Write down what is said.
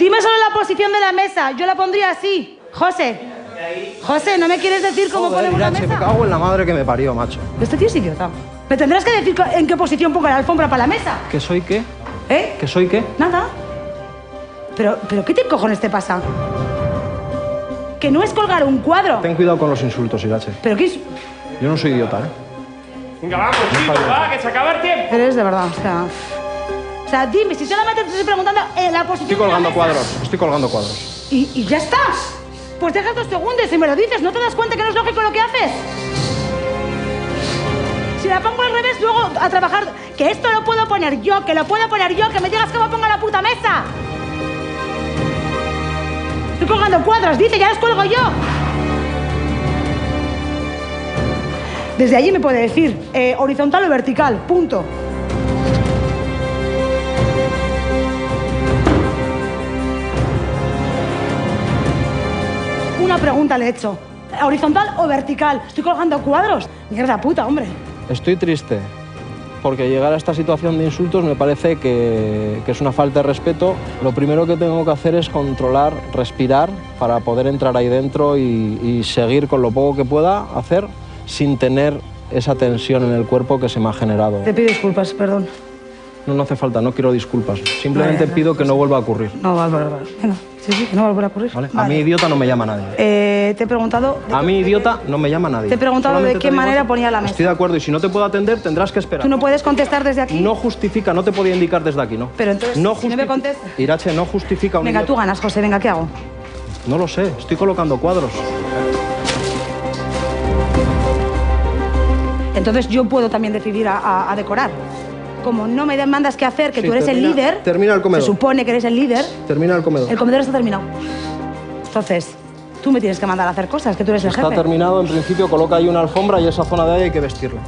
Dime solo la posición de la mesa. Yo la pondría así. José. José, ¿no me quieres decir cómo Joder, ponemos la mesa? me cago en la madre que me parió, macho. Este tío es idiota. Me tendrás que decir en qué posición pongo la alfombra para la mesa. ¿Que soy qué? ¿Eh? ¿Que soy qué? Nada. Pero, pero ¿qué te cojones te pasa? Que no es colgar un cuadro. Ten cuidado con los insultos, Irache. Pero ¿qué es? Yo no soy idiota, ¿eh? Venga, vamos, va, que se acaba el tiempo. Eres de verdad, o sea... O sea, dime, si solamente te estoy preguntando en la posición Estoy de la colgando mesa. cuadros, estoy colgando cuadros. Y, y ya está. Pues dejas dos segundos y me lo dices. ¿No te das cuenta que no es lógico lo que haces? Si la pongo al revés, luego a trabajar... Que esto lo puedo poner yo, que lo puedo poner yo, que me digas cómo pongo la puta mesa. Estoy colgando cuadros, dice, ya los cuelgo yo. Desde allí me puede decir eh, horizontal o vertical, punto. Una pregunta le he hecho. ¿Horizontal o vertical? Estoy colgando cuadros. Mierda puta, hombre. Estoy triste porque llegar a esta situación de insultos me parece que, que es una falta de respeto. Lo primero que tengo que hacer es controlar, respirar para poder entrar ahí dentro y, y seguir con lo poco que pueda hacer sin tener esa tensión en el cuerpo que se me ha generado. Te pido disculpas, perdón. No, no hace falta, no quiero disculpas. Simplemente Vale, pido que no vuelva a ocurrir. No va a volver. Venga, sí, sí, que no va a volver a ocurrir. ¿vale? A mí idiota no me llama nadie. Eh, te he preguntado... A mí idiota no me llama nadie. Te he preguntado de qué manera eso. ponía la mesa. Estoy de acuerdo y si no te puedo atender tendrás que esperar. Tú no puedes contestar desde aquí. No justifica, no te podía indicar desde aquí, ¿no? Pero entonces, no si no me contestas- Irache, no justifica un Venga, tú idiota. ganas, José. Venga, ¿qué hago? No lo sé, estoy colocando cuadros. Entonces yo puedo también decidir a, a- a decorar. Como no me demandas qué hacer, que Sí, tú eres el líder. termina el comedor. Se supone que eres el líder. Termina el comedor. El comedor está terminado. Entonces, tú me tienes que mandar a hacer cosas, que tú eres el Está jefe. terminado, en principio coloca ahí una alfombra y esa zona de ahí hay que vestirla.